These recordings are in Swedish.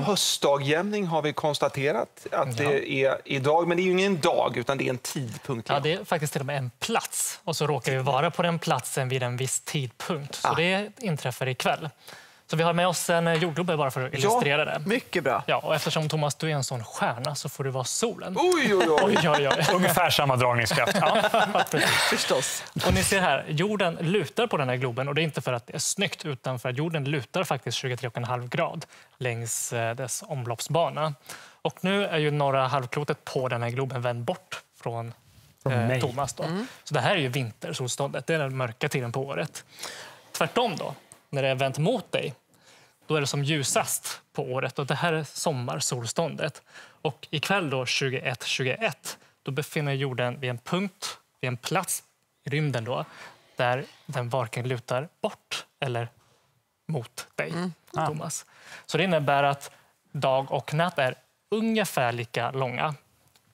Höstdagjämning har vi konstaterat att det är idag, men det är ingen dag utan det är en tidpunkt. Ja, det är faktiskt till och med en plats och så råkar vi vara på den platsen vid en viss tidpunkt. Så Ah. det inträffar ikväll. Så vi har med oss en jordglob bara för att illustrera det. Mycket bra. Ja, och eftersom Thomas, du är en sån stjärna så får du vara solen. Oj, oj, oj. Oj, oj, oj. Ungefär samma dragningskraft. Ja, Förstås. och ni ser här, jorden lutar på den här globen och det är inte för att det är snyggt utan för att jorden lutar faktiskt 23,5 grad längs eh, dess omloppsbana. Och nu är ju norra halvklotet på den här globen vänd bort från, eh, mig. Thomas. Då. Så det här är ju vintersolståndet, det är den mörka tiden på året. Tvärtom då, när det är vänt mot dig, då är det som ljusast på året och det här är sommarsolståndet. Och ikväll då 21.21 då befinner jorden vid en punkt, vid en plats i rymden då, där den varken lutar bort eller mot dig, Thomas. Så det innebär att dag och natt är ungefär lika långa.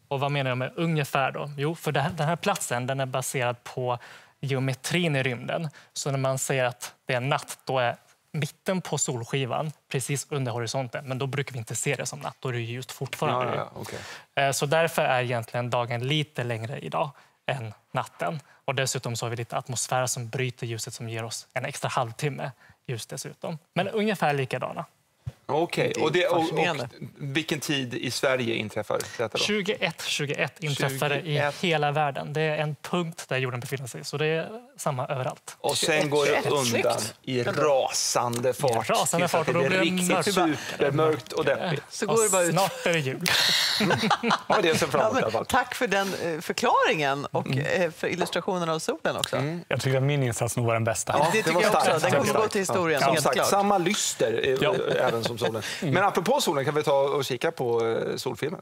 Och vad menar jag med ungefär? då? Jo, för den här platsen den är baserad på geometrin i rymden. Så när man säger att det är natt, då är mitten på solskivan precis under horisonten. Men då brukar vi inte se det som natt, då är det ljust fortfarande. Ja, ja, okej. Eh, Så därför är egentligen dagen lite längre idag än natten. Och dessutom så har vi lite atmosfär som bryter ljuset som ger oss en extra halvtimme ljus dessutom. Men ungefär likadana. Okej, Det är och, det, och, och vilken tid i Sverige inträffar detta då? 21.21 inträffar det i 21. hela världen. Det är en punkt där jorden befinner sig, så det är samma överallt. Och sen går det 21, undan i rasande fart. I rasande fart, och då det blir det riktigt mörkt. supermörkt och deppigt. Så Och går det bara ut. snart är det jul. Ja, det ser fram Ja, emot i alla men, fall. tack för den eh, förklaringen och eh, för illustrationen av solen också. Jag tycker att min insats nog var den bästa. Ja, det tycker var jag också. starkt. Den Det kommer gå till historien, Ja, som sagt. Samma lyster eh, Ja. även som solen. Men apropå solen kan vi ta och kika på eh, solfilmen.